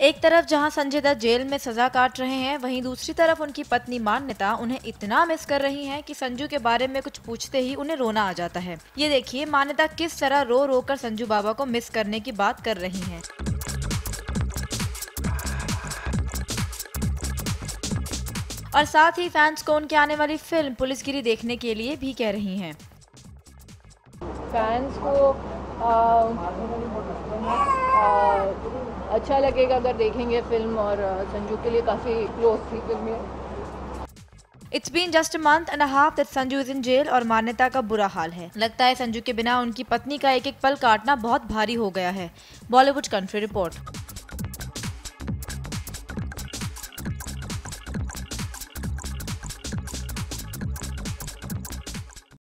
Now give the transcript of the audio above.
एक तरफ़ जहाँ संजय दत्त जेल में सजा काट रहे हैं वहीं दूसरी तरफ़ उनकी पत्नी मान्यता उन्हें इतना मिस कर रही हैं कि संजू के बारे में कुछ पूछते ही उन्हें रोना आ जाता है ये देखिए मान्यता किस तरह रो रो कर संजू बाबा को मिस करने की बात कर रही हैं। और साथ ही फैंस को उनके आने वाली फ़िल्म पुलिसगिरी देखने के लिए भी कह रही हैं। फैंस को आ, अच्छा लगेगा अगर देखेंगे फ़िल्म और संजू के लिए काफ़ी क्लोज थी film it's been just month and half that Sanju is in jail और मान्यता का बुरा हाल है। लगता है संजू के बिना उनकी पत्नी का एक एक पल काटना बहुत भारी हो गया है। Bollywood country report